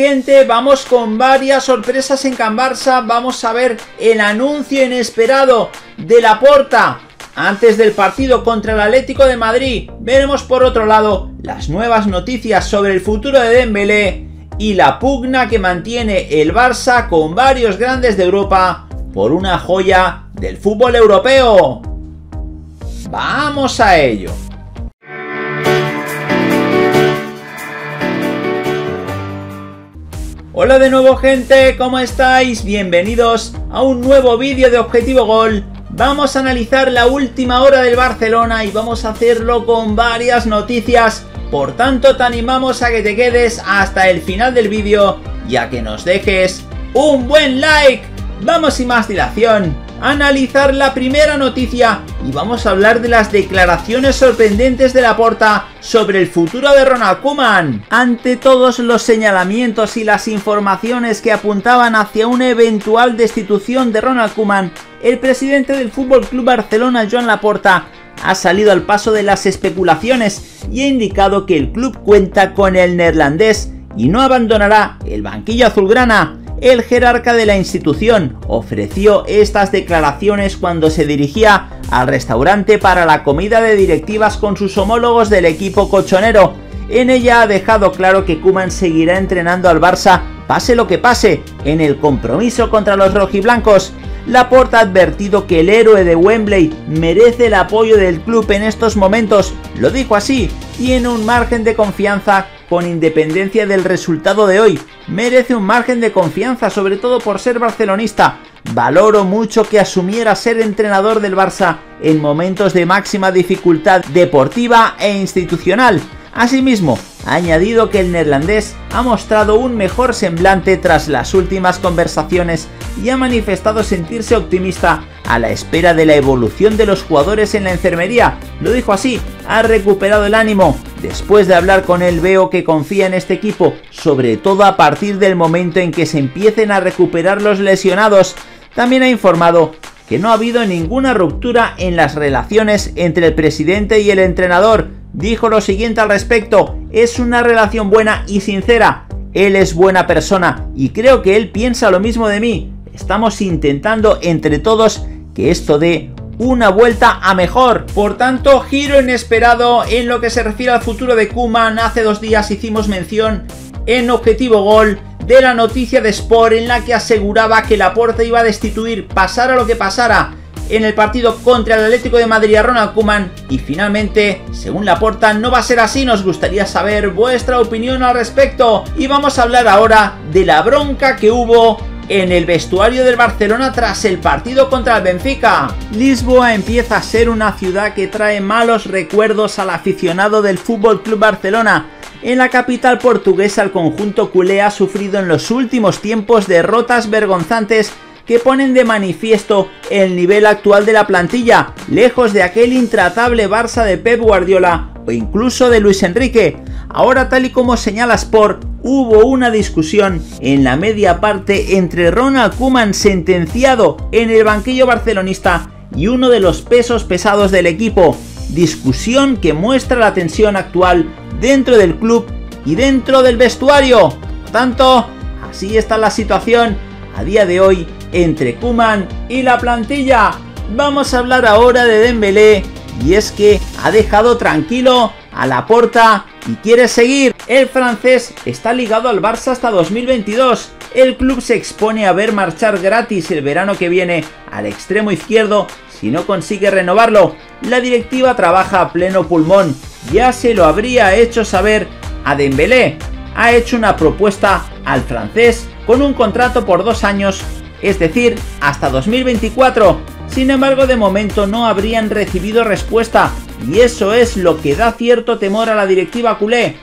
gente, vamos con varias sorpresas en Can Barça. Vamos a ver el anuncio inesperado de la porta antes del partido contra el Atlético de Madrid. Veremos por otro lado las nuevas noticias sobre el futuro de Dembélé y la pugna que mantiene el Barça con varios grandes de Europa por una joya del fútbol europeo. Vamos a ello. Hola de nuevo gente, ¿cómo estáis? Bienvenidos a un nuevo vídeo de Objetivo Gol. Vamos a analizar la última hora del Barcelona y vamos a hacerlo con varias noticias. Por tanto, te animamos a que te quedes hasta el final del vídeo y a que nos dejes un buen like. Vamos sin más dilación analizar la primera noticia y vamos a hablar de las declaraciones sorprendentes de la porta sobre el futuro de Ronald Koeman. Ante todos los señalamientos y las informaciones que apuntaban hacia una eventual destitución de Ronald Koeman, el presidente del Fútbol Club Barcelona, Joan Laporta, ha salido al paso de las especulaciones y ha indicado que el club cuenta con el neerlandés y no abandonará el banquillo azulgrana el jerarca de la institución ofreció estas declaraciones cuando se dirigía al restaurante para la comida de directivas con sus homólogos del equipo cochonero. En ella ha dejado claro que Kuman seguirá entrenando al Barça pase lo que pase en el compromiso contra los rojiblancos. Laporta ha advertido que el héroe de Wembley merece el apoyo del club en estos momentos, lo dijo así, tiene un margen de confianza con independencia del resultado de hoy. Merece un margen de confianza, sobre todo por ser barcelonista. Valoro mucho que asumiera ser entrenador del Barça en momentos de máxima dificultad deportiva e institucional. Asimismo, ha añadido que el neerlandés ha mostrado un mejor semblante tras las últimas conversaciones y ha manifestado sentirse optimista a la espera de la evolución de los jugadores en la enfermería. Lo dijo así, ha recuperado el ánimo Después de hablar con él veo que confía en este equipo, sobre todo a partir del momento en que se empiecen a recuperar los lesionados. También ha informado que no ha habido ninguna ruptura en las relaciones entre el presidente y el entrenador. Dijo lo siguiente al respecto, es una relación buena y sincera. Él es buena persona y creo que él piensa lo mismo de mí. Estamos intentando entre todos que esto dé una vuelta a mejor. Por tanto, giro inesperado en lo que se refiere al futuro de Kuman. Hace dos días hicimos mención en Objetivo Gol de la noticia de Sport en la que aseguraba que la puerta iba a destituir, pasara lo que pasara, en el partido contra el Atlético de Madrid a Ronald Koeman y finalmente, según la porta, no va a ser así, nos gustaría saber vuestra opinión al respecto y vamos a hablar ahora de la bronca que hubo en el vestuario del Barcelona tras el partido contra el Benfica. Lisboa empieza a ser una ciudad que trae malos recuerdos al aficionado del Fútbol Club Barcelona. En la capital portuguesa el conjunto culé ha sufrido en los últimos tiempos derrotas vergonzantes que ponen de manifiesto el nivel actual de la plantilla, lejos de aquel intratable Barça de Pep Guardiola o incluso de Luis Enrique. Ahora tal y como señala Sport, hubo una discusión en la media parte entre Ronald Koeman sentenciado en el banquillo barcelonista y uno de los pesos pesados del equipo. Discusión que muestra la tensión actual dentro del club y dentro del vestuario. Por tanto, así está la situación a día de hoy entre Kuman y la plantilla. Vamos a hablar ahora de Dembélé y es que ha dejado tranquilo a la porta y quiere seguir. El francés está ligado al Barça hasta 2022. El club se expone a ver marchar gratis el verano que viene al extremo izquierdo si no consigue renovarlo. La directiva trabaja a pleno pulmón. Ya se lo habría hecho saber a Dembélé. Ha hecho una propuesta al francés con un contrato por dos años, es decir, hasta 2024. Sin embargo, de momento no habrían recibido respuesta y eso es lo que da cierto temor a la directiva culé.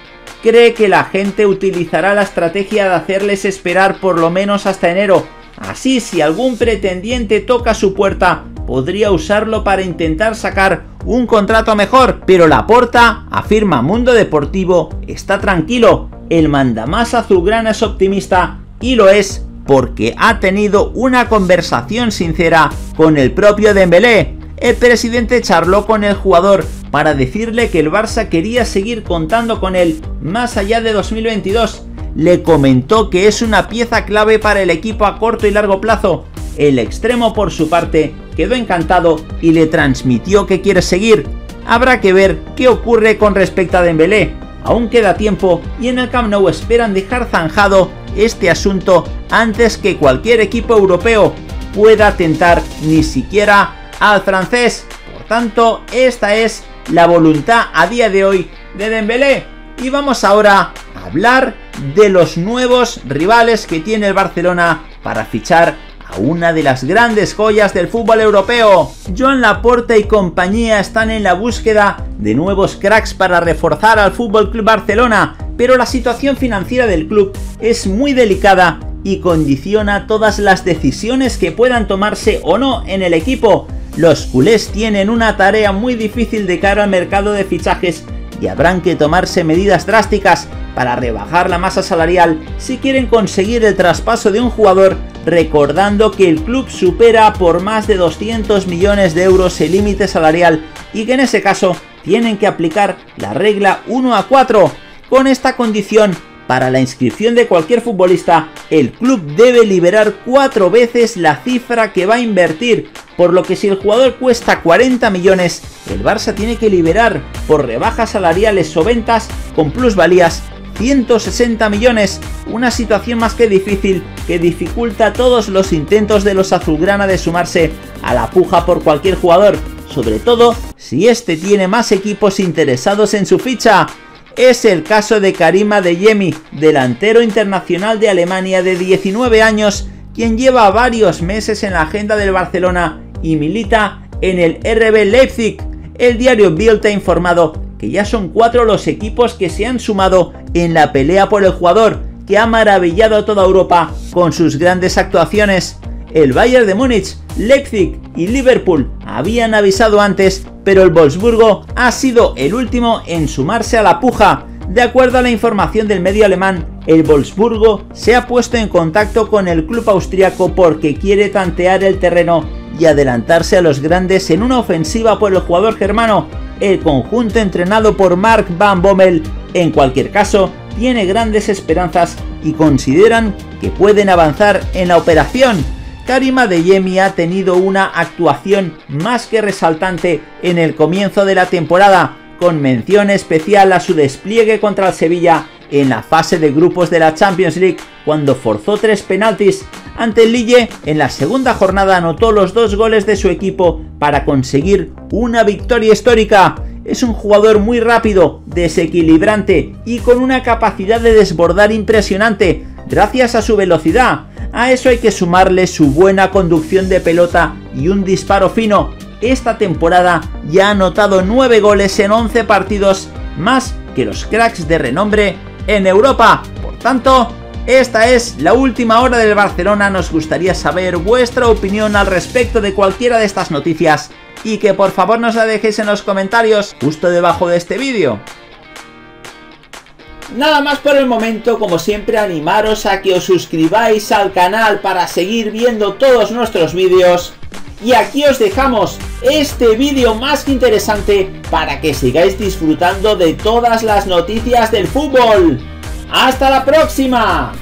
Cree que la gente utilizará la estrategia de hacerles esperar por lo menos hasta enero. Así si algún pretendiente toca su puerta, podría usarlo para intentar sacar un contrato mejor. Pero la porta, afirma Mundo Deportivo, está tranquilo. El mandamás azulgrana es optimista y lo es porque ha tenido una conversación sincera con el propio Dembélé el presidente charló con el jugador para decirle que el Barça quería seguir contando con él más allá de 2022. le comentó que es una pieza clave para el equipo a corto y largo plazo. El extremo por su parte quedó encantado y le transmitió que quiere seguir. Habrá que ver qué ocurre con respecto a Dembélé. Aún queda tiempo y en el Camp Nou esperan dejar zanjado este asunto antes que cualquier equipo europeo pueda tentar ni siquiera al francés. Por tanto, esta es la voluntad a día de hoy de Dembélé. Y vamos ahora a hablar de los nuevos rivales que tiene el Barcelona para fichar a una de las grandes joyas del fútbol europeo. Joan Laporta y compañía están en la búsqueda de nuevos cracks para reforzar al Fútbol Club Barcelona, pero la situación financiera del club es muy delicada y condiciona todas las decisiones que puedan tomarse o no en el equipo. Los culés tienen una tarea muy difícil de cara al mercado de fichajes y habrán que tomarse medidas drásticas para rebajar la masa salarial si quieren conseguir el traspaso de un jugador, recordando que el club supera por más de 200 millones de euros el límite salarial y que en ese caso tienen que aplicar la regla 1 a 4. Con esta condición, para la inscripción de cualquier futbolista, el club debe liberar cuatro veces la cifra que va a invertir, por lo que si el jugador cuesta 40 millones, el Barça tiene que liberar por rebajas salariales o ventas con plusvalías 160 millones, una situación más que difícil que dificulta todos los intentos de los azulgrana de sumarse a la puja por cualquier jugador, sobre todo si este tiene más equipos interesados en su ficha. Es el caso de Karima Yemi, delantero internacional de Alemania de 19 años, quien lleva varios meses en la agenda del Barcelona y milita en el RB Leipzig. El diario Bild ha informado que ya son cuatro los equipos que se han sumado en la pelea por el jugador, que ha maravillado a toda Europa con sus grandes actuaciones. El Bayern de Múnich, Leipzig y Liverpool habían avisado antes pero el Wolfsburgo ha sido el último en sumarse a la puja. De acuerdo a la información del medio alemán, el Wolfsburgo se ha puesto en contacto con el club austriaco porque quiere tantear el terreno y adelantarse a los grandes en una ofensiva por el jugador germano. El conjunto entrenado por Mark Van Bommel, en cualquier caso, tiene grandes esperanzas y consideran que pueden avanzar en la operación. Karima Yemi ha tenido una actuación más que resaltante en el comienzo de la temporada, con mención especial a su despliegue contra el Sevilla en la fase de grupos de la Champions League cuando forzó tres penaltis. Ante el Lille, en la segunda jornada anotó los dos goles de su equipo para conseguir una victoria histórica. Es un jugador muy rápido, desequilibrante y con una capacidad de desbordar impresionante gracias a su velocidad. A eso hay que sumarle su buena conducción de pelota y un disparo fino. Esta temporada ya ha anotado 9 goles en 11 partidos, más que los cracks de renombre en Europa. Por tanto, esta es la última hora del Barcelona. Nos gustaría saber vuestra opinión al respecto de cualquiera de estas noticias y que por favor nos la dejéis en los comentarios justo debajo de este vídeo. Nada más por el momento, como siempre animaros a que os suscribáis al canal para seguir viendo todos nuestros vídeos. Y aquí os dejamos este vídeo más que interesante para que sigáis disfrutando de todas las noticias del fútbol. ¡Hasta la próxima!